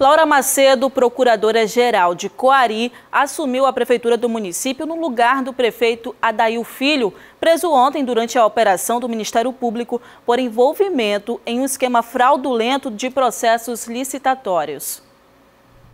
Laura Macedo, procuradora-geral de Coari, assumiu a prefeitura do município no lugar do prefeito Adail Filho, preso ontem durante a operação do Ministério Público por envolvimento em um esquema fraudulento de processos licitatórios.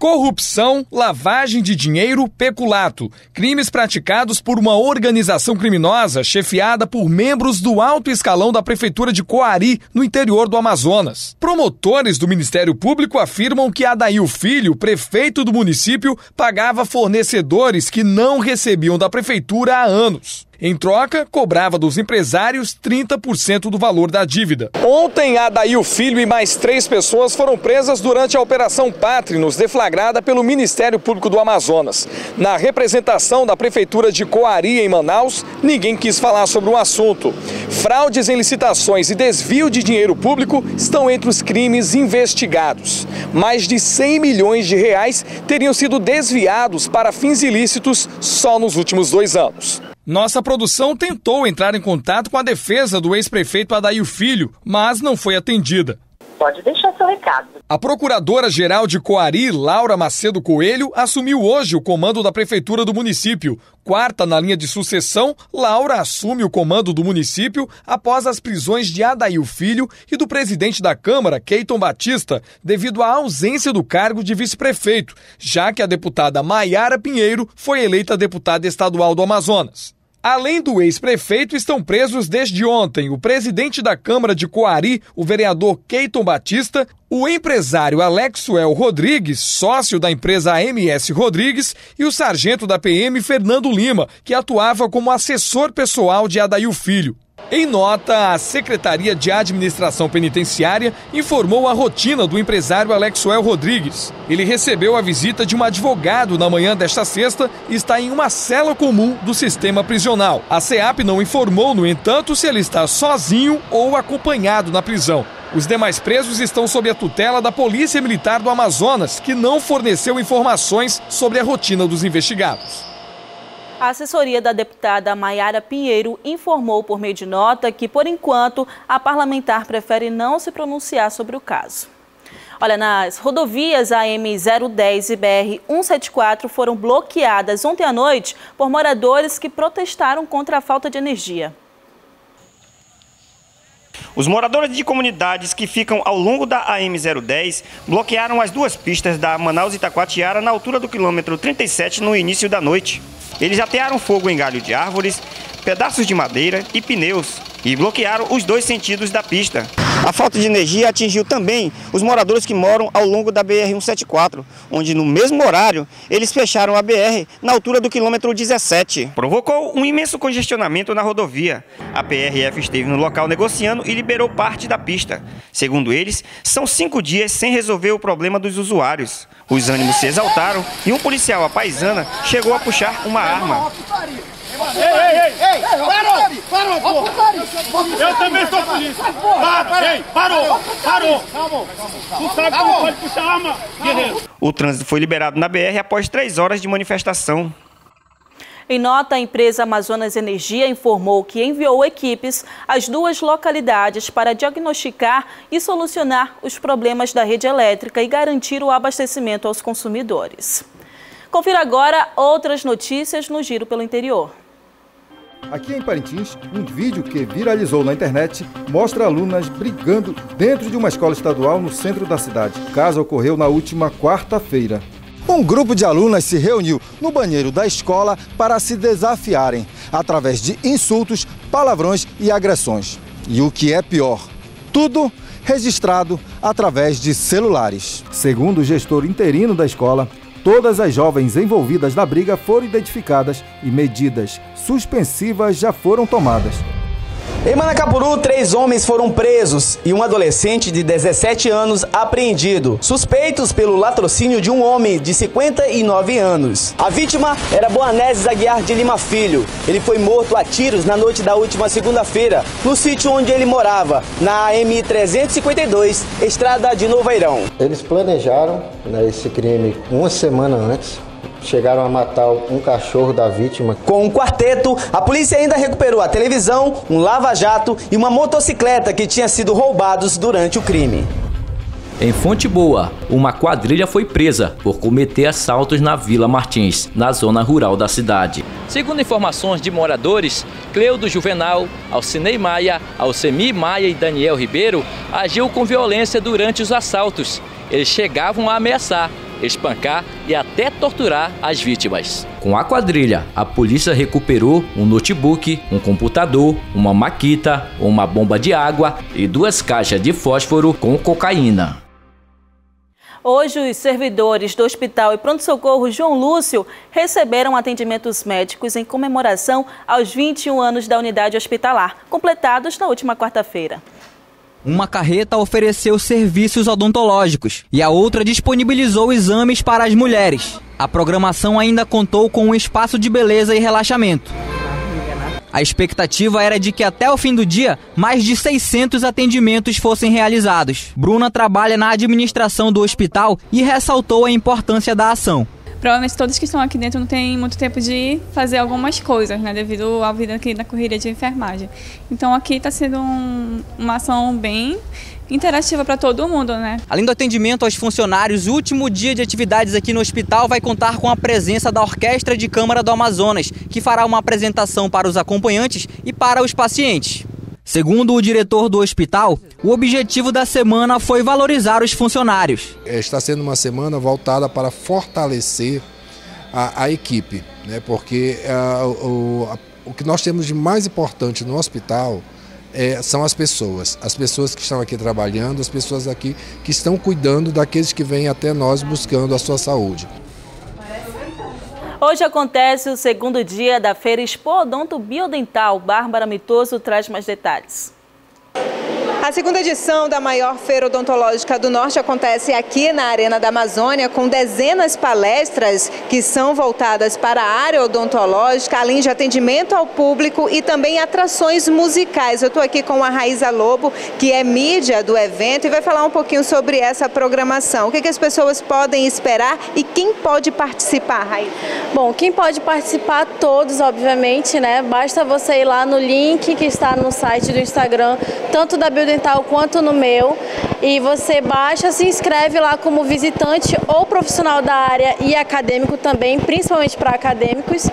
Corrupção, lavagem de dinheiro, peculato. Crimes praticados por uma organização criminosa chefiada por membros do alto escalão da Prefeitura de Coari, no interior do Amazonas. Promotores do Ministério Público afirmam que Adail Filho, prefeito do município, pagava fornecedores que não recebiam da Prefeitura há anos. Em troca, cobrava dos empresários 30% do valor da dívida. Ontem, Adail Filho e mais três pessoas foram presas durante a Operação Pátrinos, deflagrada pelo Ministério Público do Amazonas. Na representação da Prefeitura de Coari, em Manaus, ninguém quis falar sobre o assunto. Fraudes em licitações e desvio de dinheiro público estão entre os crimes investigados. Mais de 100 milhões de reais teriam sido desviados para fins ilícitos só nos últimos dois anos. Nossa produção tentou entrar em contato com a defesa do ex-prefeito Adair Filho, mas não foi atendida. Pode deixar seu recado. A procuradora-geral de Coari, Laura Macedo Coelho, assumiu hoje o comando da prefeitura do município. Quarta na linha de sucessão, Laura assume o comando do município após as prisões de Adair Filho e do presidente da Câmara, Keiton Batista, devido à ausência do cargo de vice-prefeito, já que a deputada Maiara Pinheiro foi eleita deputada estadual do Amazonas. Além do ex-prefeito, estão presos desde ontem o presidente da Câmara de Coari, o vereador Keiton Batista, o empresário Alexuel Rodrigues, sócio da empresa AMS Rodrigues, e o sargento da PM Fernando Lima, que atuava como assessor pessoal de Adail Filho. Em nota, a Secretaria de Administração Penitenciária informou a rotina do empresário Alexuel Rodrigues. Ele recebeu a visita de um advogado na manhã desta sexta e está em uma cela comum do sistema prisional. A SEAP não informou, no entanto, se ele está sozinho ou acompanhado na prisão. Os demais presos estão sob a tutela da Polícia Militar do Amazonas, que não forneceu informações sobre a rotina dos investigados. A assessoria da deputada Maiara Pinheiro informou por meio de nota que, por enquanto, a parlamentar prefere não se pronunciar sobre o caso. Olha, nas rodovias AM010 e BR-174 foram bloqueadas ontem à noite por moradores que protestaram contra a falta de energia. Os moradores de comunidades que ficam ao longo da AM010 bloquearam as duas pistas da Manaus Itacoatiara na altura do quilômetro 37 no início da noite. Eles atearam fogo em galho de árvores, pedaços de madeira e pneus e bloquearam os dois sentidos da pista. A falta de energia atingiu também os moradores que moram ao longo da BR-174, onde no mesmo horário eles fecharam a BR na altura do quilômetro 17. Provocou um imenso congestionamento na rodovia. A PRF esteve no local negociando e liberou parte da pista. Segundo eles, são cinco dias sem resolver o problema dos usuários. Os ânimos se exaltaram e um policial, a paisana, chegou a puxar uma arma. Ei, ei, ei! Ei, parou! Parou, pô! Eu também sou polícia! Para! Ei, parou! Parou! Tu sabe que não pode puxar arma, guerreiro! O trânsito foi liberado na BR após três horas de manifestação. Em nota, a empresa Amazonas Energia informou que enviou equipes às duas localidades para diagnosticar e solucionar os problemas da rede elétrica e garantir o abastecimento aos consumidores. Confira agora outras notícias no Giro pelo Interior. Aqui em Parintins, um vídeo que viralizou na internet mostra alunas brigando dentro de uma escola estadual no centro da cidade. O caso ocorreu na última quarta-feira. Um grupo de alunas se reuniu no banheiro da escola para se desafiarem, através de insultos, palavrões e agressões. E o que é pior, tudo registrado através de celulares. Segundo o gestor interino da escola, todas as jovens envolvidas na briga foram identificadas e medidas suspensivas já foram tomadas. Em Manacapuru, três homens foram presos e um adolescente de 17 anos apreendido, suspeitos pelo latrocínio de um homem de 59 anos. A vítima era Boanéses Aguiar de Lima Filho. Ele foi morto a tiros na noite da última segunda-feira, no sítio onde ele morava, na AM 352, estrada de Noveirão. Eles planejaram né, esse crime uma semana antes chegaram a matar um cachorro da vítima. Com um quarteto, a polícia ainda recuperou a televisão, um lava-jato e uma motocicleta que tinha sido roubados durante o crime. Em Fonte Boa, uma quadrilha foi presa por cometer assaltos na Vila Martins, na zona rural da cidade. Segundo informações de moradores, Cleudo Juvenal, Alcinei Maia, Alcemi Maia e Daniel Ribeiro agiu com violência durante os assaltos. Eles chegavam a ameaçar, espancar e até torturar as vítimas. Com a quadrilha, a polícia recuperou um notebook, um computador, uma maquita, uma bomba de água e duas caixas de fósforo com cocaína. Hoje, os servidores do Hospital e Pronto-Socorro João Lúcio receberam atendimentos médicos em comemoração aos 21 anos da unidade hospitalar, completados na última quarta-feira. Uma carreta ofereceu serviços odontológicos e a outra disponibilizou exames para as mulheres. A programação ainda contou com um espaço de beleza e relaxamento. A expectativa era de que até o fim do dia, mais de 600 atendimentos fossem realizados. Bruna trabalha na administração do hospital e ressaltou a importância da ação provavelmente todos que estão aqui dentro não têm muito tempo de fazer algumas coisas, né, devido à vida aqui da correria de enfermagem. Então aqui está sendo um, uma ação bem interativa para todo mundo, né? Além do atendimento aos funcionários, o último dia de atividades aqui no hospital vai contar com a presença da Orquestra de Câmara do Amazonas, que fará uma apresentação para os acompanhantes e para os pacientes. Segundo o diretor do hospital, o objetivo da semana foi valorizar os funcionários. É, está sendo uma semana voltada para fortalecer a, a equipe, né? porque a, o, a, o que nós temos de mais importante no hospital é, são as pessoas, as pessoas que estão aqui trabalhando, as pessoas aqui que estão cuidando daqueles que vêm até nós buscando a sua saúde. Hoje acontece o segundo dia da Feira Expo Odonto Biodental. Bárbara Mitoso traz mais detalhes. A segunda edição da maior feira odontológica do Norte acontece aqui na Arena da Amazônia, com dezenas de palestras que são voltadas para a área odontológica, além de atendimento ao público e também atrações musicais. Eu estou aqui com a Raíza Lobo, que é mídia do evento, e vai falar um pouquinho sobre essa programação. O que, que as pessoas podem esperar e quem pode participar, Raíza? Bom, quem pode participar, todos, obviamente, né? Basta você ir lá no link que está no site do Instagram, tanto da Quanto no meu. E você baixa, se inscreve lá como visitante ou profissional da área e acadêmico também, principalmente para acadêmicos.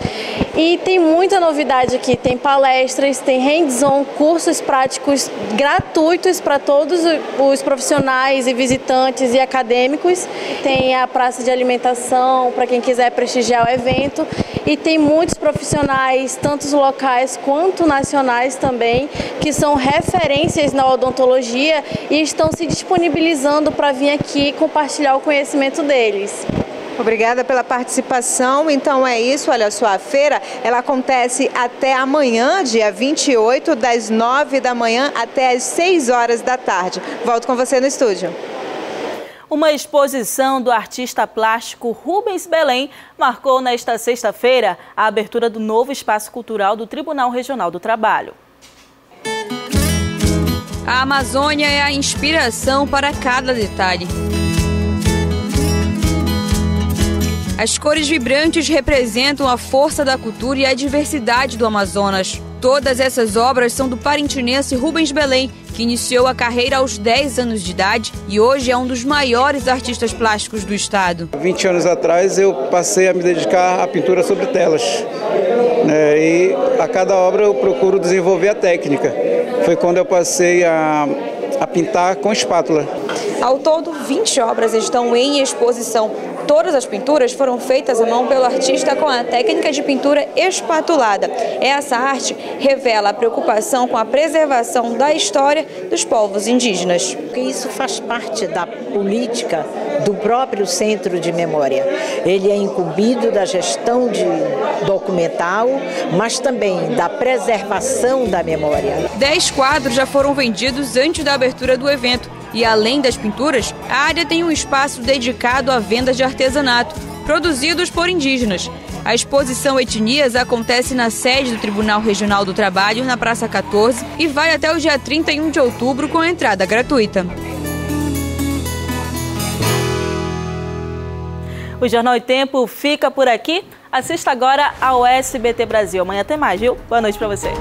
E tem muita novidade aqui, tem palestras, tem hands-on, cursos práticos gratuitos para todos os profissionais e visitantes e acadêmicos. Tem a praça de alimentação para quem quiser prestigiar o evento e tem muitos profissionais, tanto locais quanto nacionais também, que são referências na odontologia e estão se disponibilizando para vir aqui compartilhar o conhecimento deles. Obrigada pela participação. Então é isso, olha só, a feira ela acontece até amanhã, dia 28, das 9 da manhã até as 6 horas da tarde. Volto com você no estúdio. Uma exposição do artista plástico Rubens Belém marcou nesta sexta-feira a abertura do novo espaço cultural do Tribunal Regional do Trabalho. A Amazônia é a inspiração para cada detalhe. As cores vibrantes representam a força da cultura e a diversidade do Amazonas. Todas essas obras são do parintinense Rubens Belém, que iniciou a carreira aos 10 anos de idade e hoje é um dos maiores artistas plásticos do estado. 20 anos atrás eu passei a me dedicar à pintura sobre telas. Né? E a cada obra eu procuro desenvolver a técnica. Foi quando eu passei a, a pintar com espátula. Ao todo, 20 obras estão em exposição Todas as pinturas foram feitas à mão pelo artista com a técnica de pintura espatulada. Essa arte revela a preocupação com a preservação da história dos povos indígenas. Isso faz parte da política do próprio Centro de Memória. Ele é incumbido da gestão de documental, mas também da preservação da memória. Dez quadros já foram vendidos antes da abertura do evento e além das pinturas, a área tem um espaço dedicado à venda de artesanato, produzidos por indígenas. A exposição Etnias acontece na sede do Tribunal Regional do Trabalho, na Praça 14, e vai até o dia 31 de outubro com entrada gratuita. O Jornal e Tempo fica por aqui. Assista agora ao SBT Brasil. Amanhã tem mais, viu? Boa noite para você.